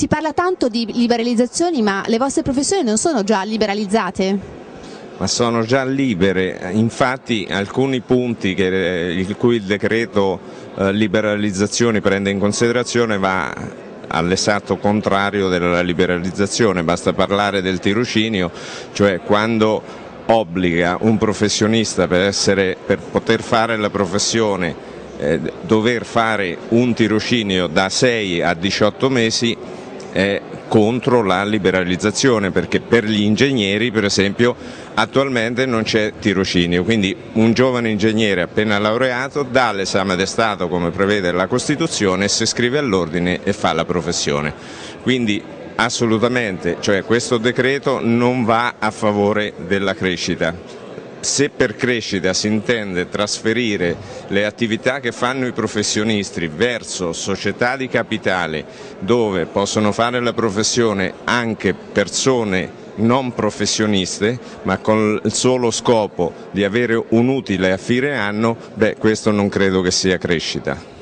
Si parla tanto di liberalizzazioni ma le vostre professioni non sono già liberalizzate? ma sono già libere, infatti alcuni punti che, il cui il decreto eh, liberalizzazioni prende in considerazione va all'esatto contrario della liberalizzazione, basta parlare del tirocinio, cioè quando obbliga un professionista per, essere, per poter fare la professione eh, dover fare un tirocinio da 6 a 18 mesi è contro la liberalizzazione perché per gli ingegneri per esempio attualmente non c'è tirocinio, quindi un giovane ingegnere appena laureato dà l'esame d'estato come prevede la Costituzione, si iscrive all'ordine e fa la professione. Quindi assolutamente, cioè questo decreto non va a favore della crescita se per crescita si intende trasferire le attività che fanno i professionisti verso società di capitale dove possono fare la professione anche persone non professioniste ma con il solo scopo di avere un utile a fine anno, beh questo non credo che sia crescita.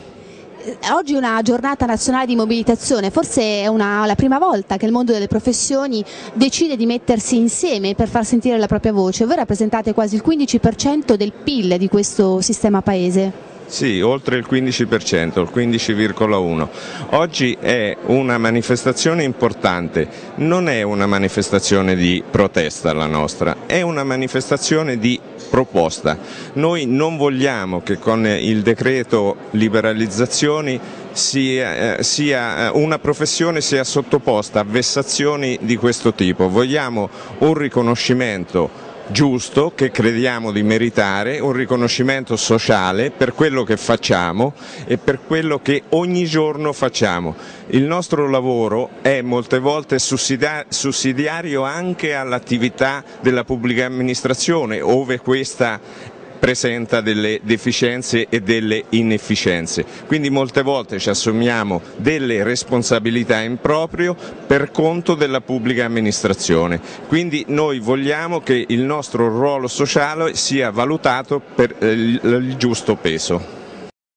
Oggi è una giornata nazionale di mobilitazione, forse è una, la prima volta che il mondo delle professioni decide di mettersi insieme per far sentire la propria voce. Voi rappresentate quasi il 15% del PIL di questo sistema paese. Sì, oltre il 15%, il 15,1%. Oggi è una manifestazione importante, non è una manifestazione di protesta la nostra, è una manifestazione di proposta. Noi non vogliamo che con il decreto liberalizzazioni sia, eh, sia, eh, una professione sia sottoposta a vessazioni di questo tipo, vogliamo un riconoscimento giusto che crediamo di meritare, un riconoscimento sociale per quello che facciamo e per quello che ogni giorno facciamo. Il nostro lavoro è molte volte sussidiario anche all'attività della pubblica amministrazione, ove questa presenta delle deficienze e delle inefficienze. Quindi molte volte ci assumiamo delle responsabilità in proprio per conto della pubblica amministrazione. Quindi noi vogliamo che il nostro ruolo sociale sia valutato per eh, il giusto peso.